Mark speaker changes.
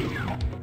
Speaker 1: you